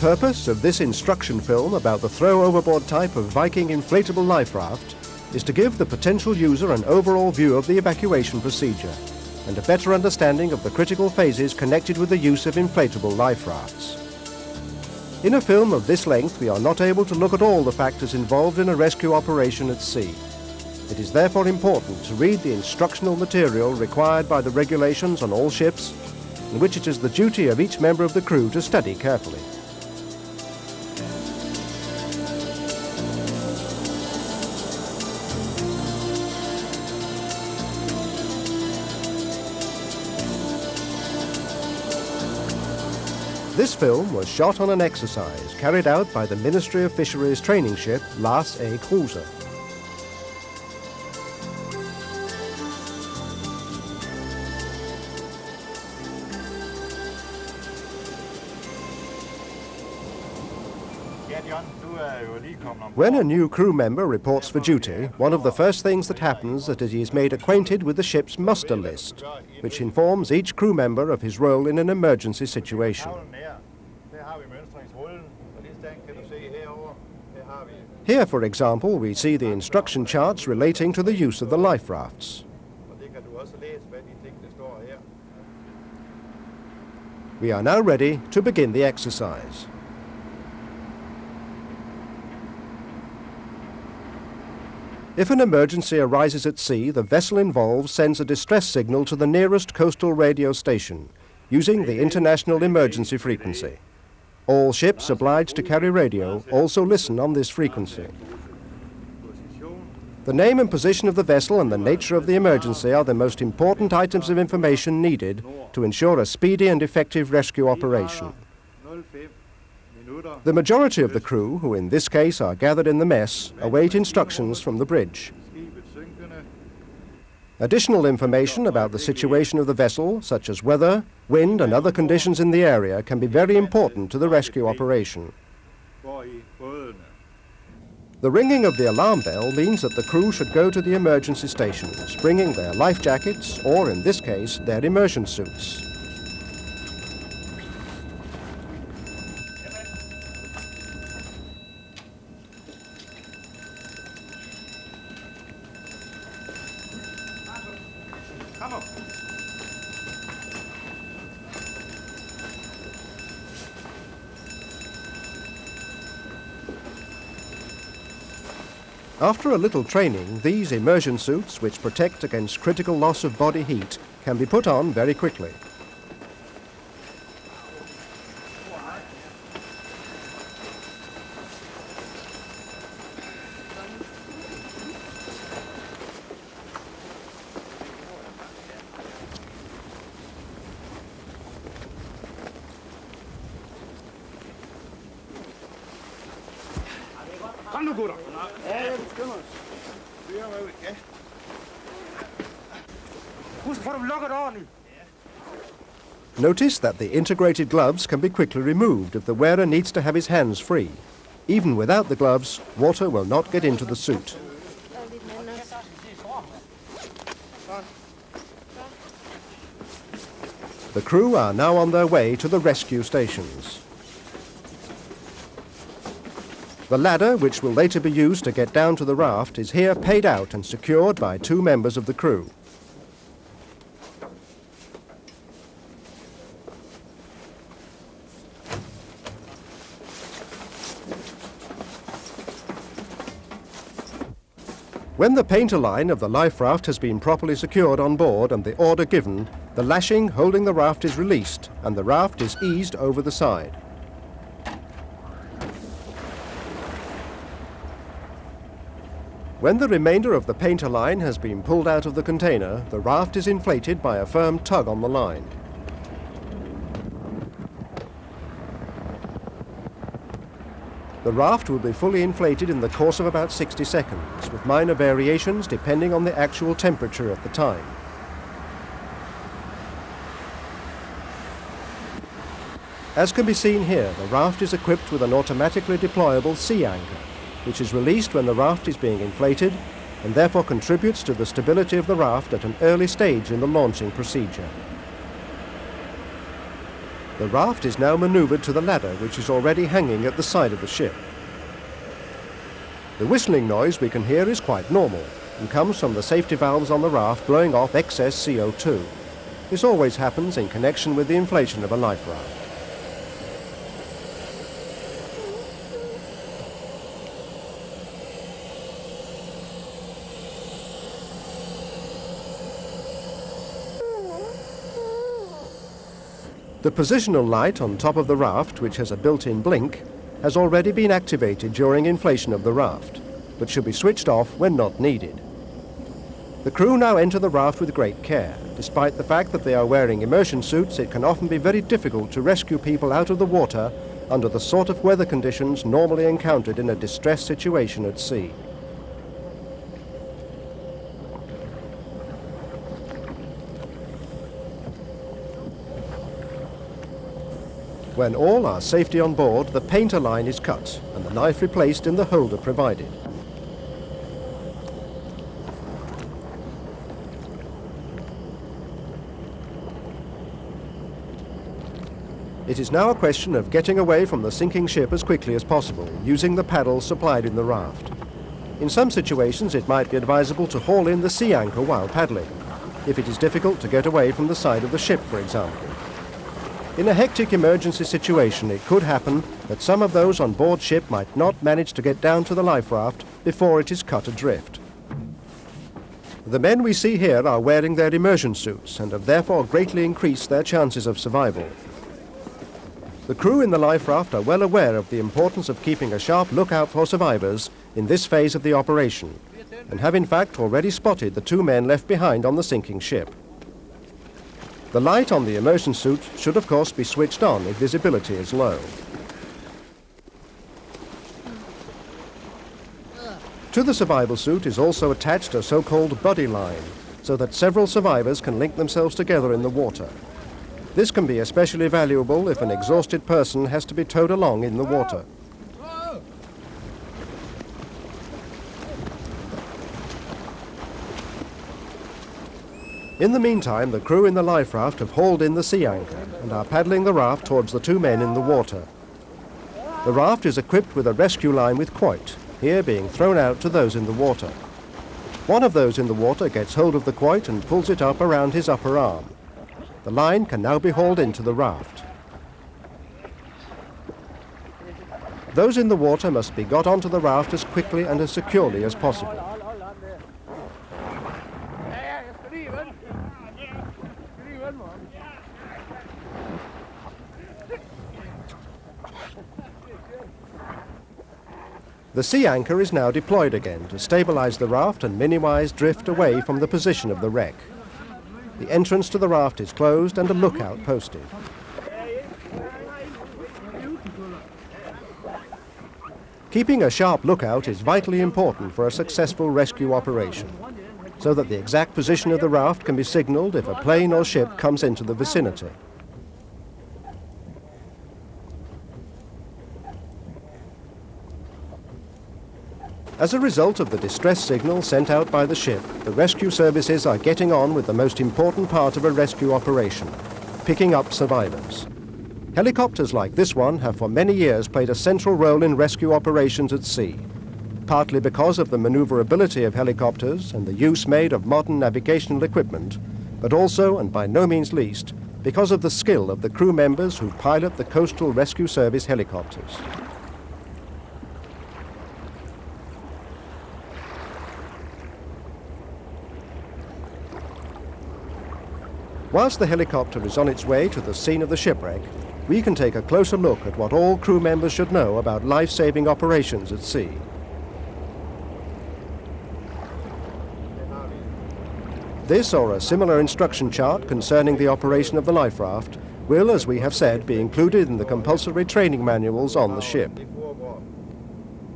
purpose of this instruction film about the throw overboard type of Viking inflatable life raft is to give the potential user an overall view of the evacuation procedure and a better understanding of the critical phases connected with the use of inflatable life rafts. In a film of this length, we are not able to look at all the factors involved in a rescue operation at sea. It is therefore important to read the instructional material required by the regulations on all ships, in which it is the duty of each member of the crew to study carefully. Film was shot on an exercise carried out by the Ministry of Fisheries training ship Lars A. Kruse. When a new crew member reports for duty, one of the first things that happens is that he is made acquainted with the ship's muster list, which informs each crew member of his role in an emergency situation. Here, for example, we see the instruction charts relating to the use of the life rafts. We are now ready to begin the exercise. If an emergency arises at sea, the vessel involved sends a distress signal to the nearest coastal radio station using the international emergency frequency. All ships obliged to carry radio also listen on this frequency. The name and position of the vessel and the nature of the emergency are the most important items of information needed to ensure a speedy and effective rescue operation. The majority of the crew, who in this case are gathered in the mess, await instructions from the bridge. Additional information about the situation of the vessel, such as weather, wind and other conditions in the area, can be very important to the rescue operation. The ringing of the alarm bell means that the crew should go to the emergency stations, bringing their life jackets, or in this case, their immersion suits. After a little training, these immersion suits, which protect against critical loss of body heat, can be put on very quickly. Kom Notice that the integrated gloves can be quickly removed if the wearer needs to have his hands free. Even without the gloves, water will not get into the suit. The crew are now on their way to the rescue stations. The ladder, which will later be used to get down to the raft, is here paid out and secured by two members of the crew. When the painter line of the life raft has been properly secured on board and the order given, the lashing holding the raft is released and the raft is eased over the side. When the remainder of the painter line has been pulled out of the container, the raft is inflated by a firm tug on the line. The raft will be fully inflated in the course of about 60 seconds, with minor variations depending on the actual temperature at the time. As can be seen here, the raft is equipped with an automatically deployable sea anchor, which is released when the raft is being inflated and therefore contributes to the stability of the raft at an early stage in the launching procedure. The raft is now manoeuvred to the ladder which is already hanging at the side of the ship. The whistling noise we can hear is quite normal and comes from the safety valves on the raft blowing off excess CO2. This always happens in connection with the inflation of a life raft. The positional light on top of the raft, which has a built-in blink, has already been activated during inflation of the raft, but should be switched off when not needed. The crew now enter the raft with great care. Despite the fact that they are wearing immersion suits, it can often be very difficult to rescue people out of the water under the sort of weather conditions normally encountered in a distress situation at sea. When all are safely on board, the painter line is cut and the knife replaced in the holder provided. It is now a question of getting away from the sinking ship as quickly as possible, using the paddles supplied in the raft. In some situations, it might be advisable to haul in the sea anchor while paddling, if it is difficult to get away from the side of the ship, for example. In a hectic emergency situation, it could happen that some of those on board ship might not manage to get down to the life raft before it is cut adrift. The men we see here are wearing their immersion suits and have therefore greatly increased their chances of survival. The crew in the life raft are well aware of the importance of keeping a sharp lookout for survivors in this phase of the operation, and have in fact already spotted the two men left behind on the sinking ship. The light on the immersion suit should of course be switched on if visibility is low. To the survival suit is also attached a so-called buddy line, so that several survivors can link themselves together in the water. This can be especially valuable if an exhausted person has to be towed along in the water. In the meantime, the crew in the life raft have hauled in the sea anchor and are paddling the raft towards the two men in the water. The raft is equipped with a rescue line with quoit, here being thrown out to those in the water. One of those in the water gets hold of the quoit and pulls it up around his upper arm. The line can now be hauled into the raft. Those in the water must be got onto the raft as quickly and as securely as possible. The sea anchor is now deployed again to stabilize the raft and minimize drift away from the position of the wreck. The entrance to the raft is closed and a lookout posted. Keeping a sharp lookout is vitally important for a successful rescue operation, so that the exact position of the raft can be signaled if a plane or ship comes into the vicinity. As a result of the distress signal sent out by the ship, the rescue services are getting on with the most important part of a rescue operation, picking up survivors. Helicopters like this one have for many years played a central role in rescue operations at sea, partly because of the maneuverability of helicopters and the use made of modern navigational equipment, but also, and by no means least, because of the skill of the crew members who pilot the Coastal Rescue Service helicopters. Whilst the helicopter is on its way to the scene of the shipwreck, we can take a closer look at what all crew members should know about life-saving operations at sea. This or a similar instruction chart concerning the operation of the life raft will, as we have said, be included in the compulsory training manuals on the ship.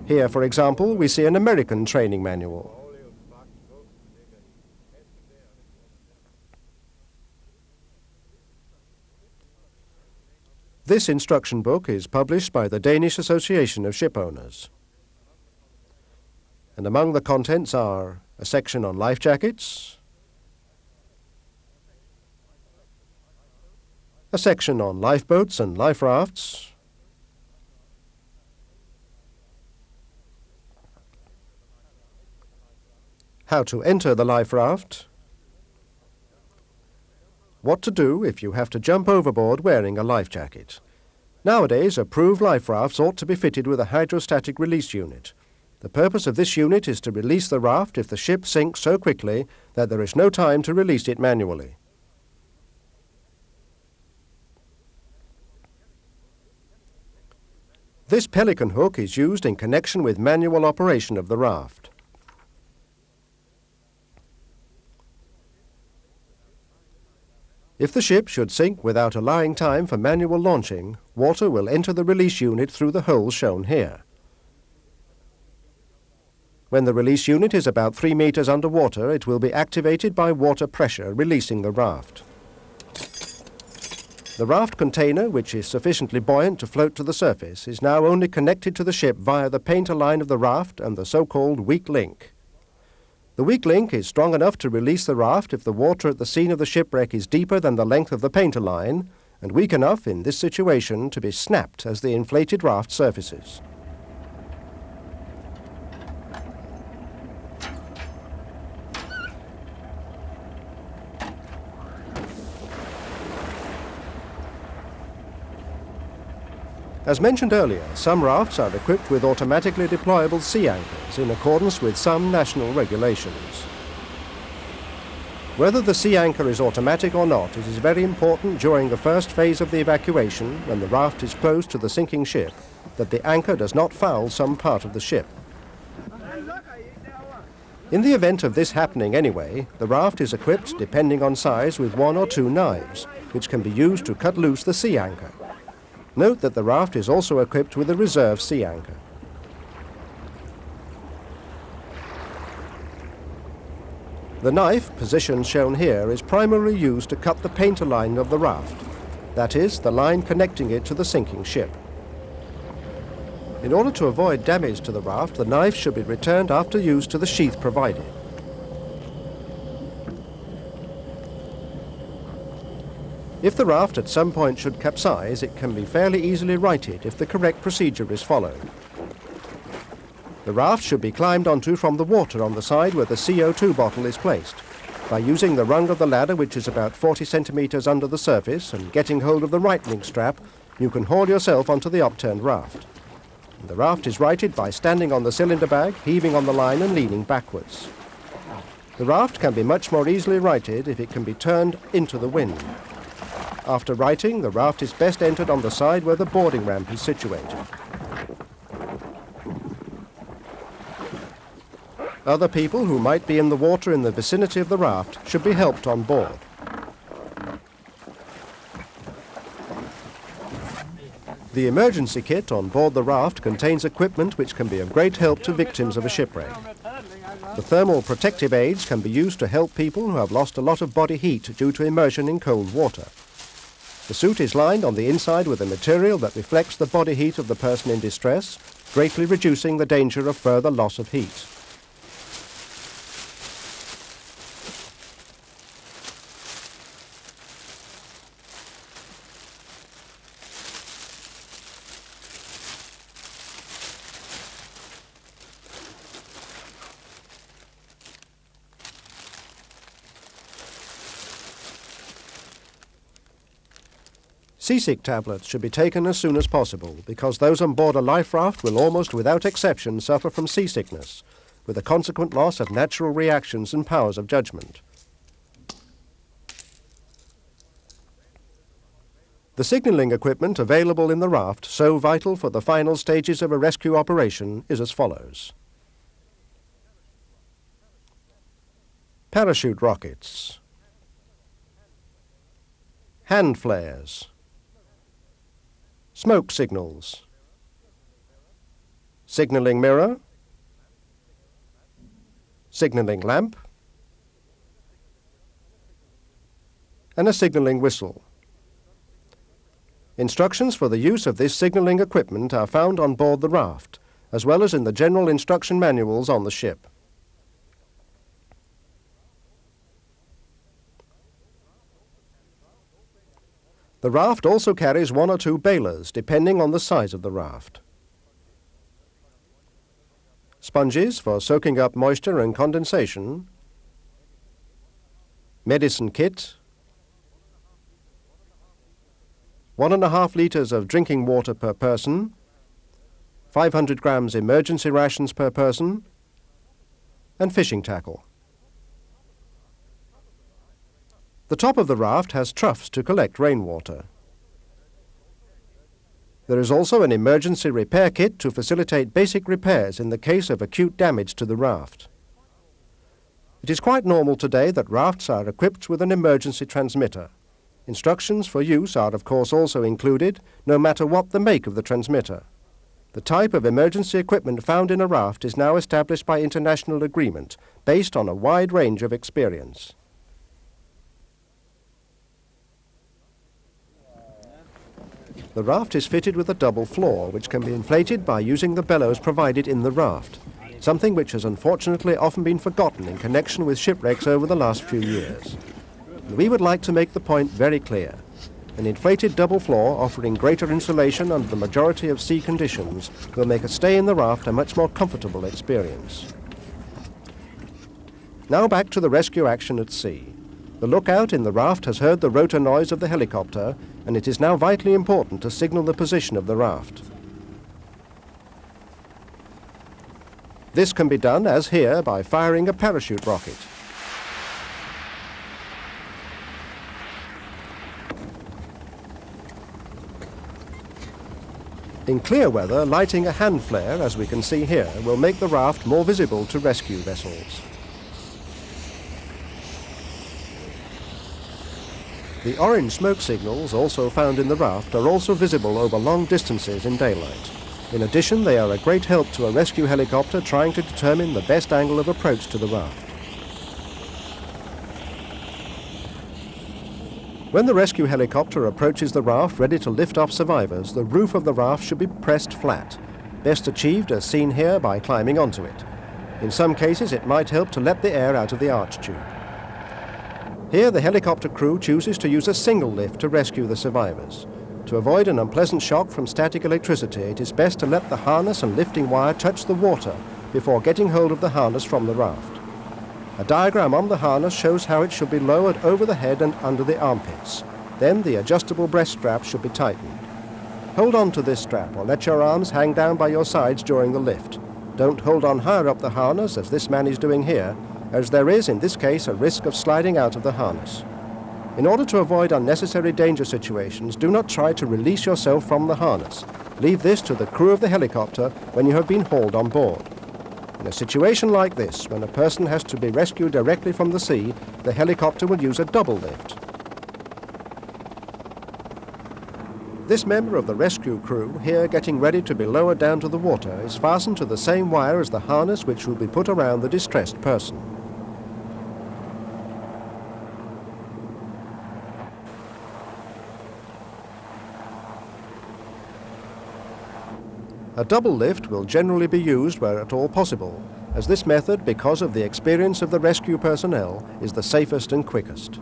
Here, for example, we see an American training manual. This instruction book is published by the Danish Association of Shipowners. And among the contents are a section on life jackets, a section on lifeboats and life rafts, how to enter the life raft, what to do if you have to jump overboard wearing a life jacket. Nowadays, approved life rafts ought to be fitted with a hydrostatic release unit. The purpose of this unit is to release the raft if the ship sinks so quickly that there is no time to release it manually. This pelican hook is used in connection with manual operation of the raft. If the ship should sink without allowing time for manual launching, water will enter the release unit through the holes shown here. When the release unit is about 3 metres underwater, it will be activated by water pressure, releasing the raft. The raft container, which is sufficiently buoyant to float to the surface, is now only connected to the ship via the painter line of the raft and the so-called weak link. The weak link is strong enough to release the raft if the water at the scene of the shipwreck is deeper than the length of the painter line, and weak enough in this situation to be snapped as the inflated raft surfaces. As mentioned earlier, some rafts are equipped with automatically deployable sea anchors in accordance with some national regulations. Whether the sea anchor is automatic or not, it is very important during the first phase of the evacuation, when the raft is close to the sinking ship, that the anchor does not foul some part of the ship. In the event of this happening anyway, the raft is equipped, depending on size, with one or two knives, which can be used to cut loose the sea anchor. Note that the raft is also equipped with a reserve sea anchor. The knife, position shown here, is primarily used to cut the painter line of the raft, that is, the line connecting it to the sinking ship. In order to avoid damage to the raft, the knife should be returned after use to the sheath provided. If the raft at some point should capsize, it can be fairly easily righted if the correct procedure is followed. The raft should be climbed onto from the water on the side where the CO2 bottle is placed. By using the rung of the ladder, which is about 40 centimetres under the surface, and getting hold of the right link strap, you can haul yourself onto the upturned raft. The raft is righted by standing on the cylinder bag, heaving on the line and leaning backwards. The raft can be much more easily righted if it can be turned into the wind. After righting, the raft is best entered on the side where the boarding ramp is situated. Other people who might be in the water in the vicinity of the raft should be helped on board. The emergency kit on board the raft contains equipment which can be of great help to victims of a shipwreck. The thermal protective aids can be used to help people who have lost a lot of body heat due to immersion in cold water. The suit is lined on the inside with a material that reflects the body heat of the person in distress, greatly reducing the danger of further loss of heat. Seasick tablets should be taken as soon as possible because those on board a life raft will almost without exception suffer from seasickness, with a consequent loss of natural reactions and powers of judgment. The signalling equipment available in the raft, so vital for the final stages of a rescue operation, is as follows. Parachute rockets. Hand flares. Smoke signals. Signaling mirror. Signaling lamp. And a signaling whistle. Instructions for the use of this signaling equipment are found on board the raft, as well as in the general instruction manuals on the ship. The raft also carries one or two balers, depending on the size of the raft. Sponges for soaking up moisture and condensation, medicine kit, one and a half litres of drinking water per person, 500 grams emergency rations per person, and fishing tackle. The top of the raft has troughs to collect rainwater. There is also an emergency repair kit to facilitate basic repairs in the case of acute damage to the raft. It is quite normal today that rafts are equipped with an emergency transmitter. Instructions for use are of course also included, no matter what the make of the transmitter. The type of emergency equipment found in a raft is now established by international agreement, based on a wide range of experience. The raft is fitted with a double floor, which can be inflated by using the bellows provided in the raft, something which has unfortunately often been forgotten in connection with shipwrecks over the last few years. We would like to make the point very clear. An inflated double floor offering greater insulation under the majority of sea conditions will make a stay in the raft a much more comfortable experience. Now back to the rescue action at sea. The lookout in the raft has heard the rotor noise of the helicopter and it is now vitally important to signal the position of the raft. This can be done, as here, by firing a parachute rocket. In clear weather, lighting a hand flare, as we can see here, will make the raft more visible to rescue vessels. The orange smoke signals also found in the raft are also visible over long distances in daylight. In addition, they are a great help to a rescue helicopter trying to determine the best angle of approach to the raft. When the rescue helicopter approaches the raft ready to lift off survivors, the roof of the raft should be pressed flat, best achieved as seen here by climbing onto it. In some cases, it might help to let the air out of the arch tube. Here, the helicopter crew chooses to use a single lift to rescue the survivors. To avoid an unpleasant shock from static electricity, it is best to let the harness and lifting wire touch the water before getting hold of the harness from the raft. A diagram on the harness shows how it should be lowered over the head and under the armpits. Then the adjustable breast strap should be tightened. Hold on to this strap or let your arms hang down by your sides during the lift. Don't hold on higher up the harness, as this man is doing here, as there is in this case a risk of sliding out of the harness. In order to avoid unnecessary danger situations, do not try to release yourself from the harness. Leave this to the crew of the helicopter when you have been hauled on board. In a situation like this, when a person has to be rescued directly from the sea, the helicopter will use a double lift. This member of the rescue crew, here getting ready to be lowered down to the water, is fastened to the same wire as the harness which will be put around the distressed person. A double lift will generally be used where at all possible, as this method, because of the experience of the rescue personnel, is the safest and quickest.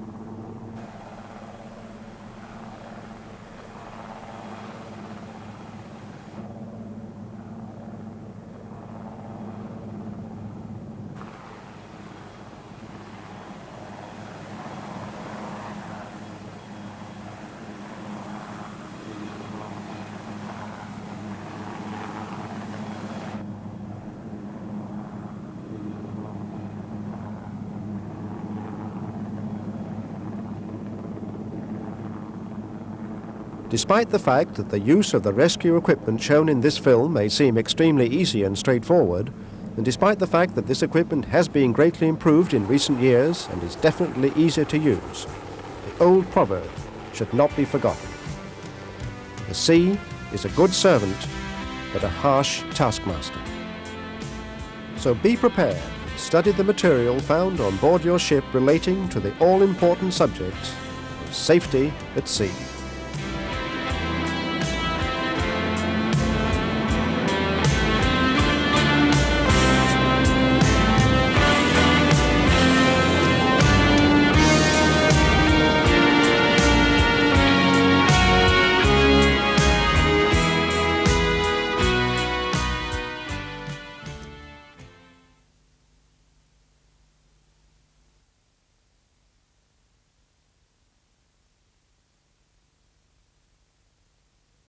Despite the fact that the use of the rescue equipment shown in this film may seem extremely easy and straightforward, and despite the fact that this equipment has been greatly improved in recent years and is definitely easier to use, the old proverb should not be forgotten. The sea is a good servant, but a harsh taskmaster. So be prepared, and study the material found on board your ship relating to the all-important subject of safety at sea.